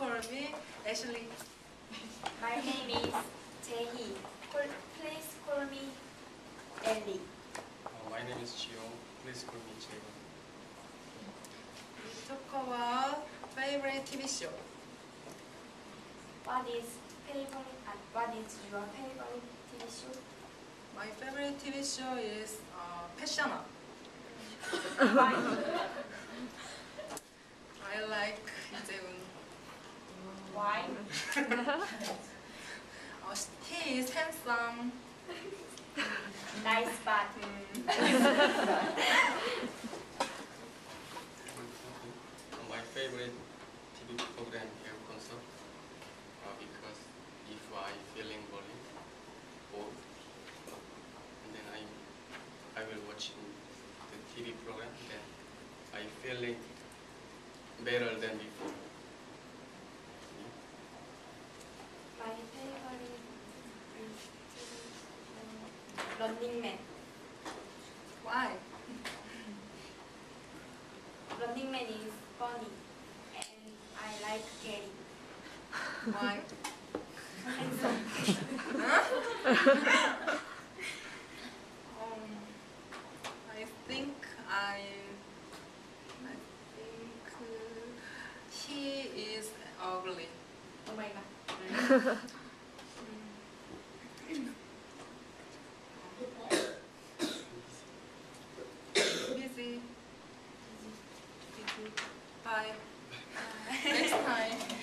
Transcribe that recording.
Ashley. My name is Jae-hee. Please call me Ellie. Uh, my name is Chio. Please call me Jaewoon. We talk about favorite TV show. What is favorite? Uh, what is your favorite TV show? My favorite TV show is uh, Passionate. Why? I like Ijeun. Why? Uh, he is handsome. Nice but Uh, my favorite TV program here concert uh, because if I feeling boring, bored, and then I I will watch the TV program. Then I feeling better than before. Yeah. my favorite is um, Running Man. Why? Running Man is funny and I like Gary. Why? Um, I think I. I think uh, he is ugly. Oh my god. Bye. Next time.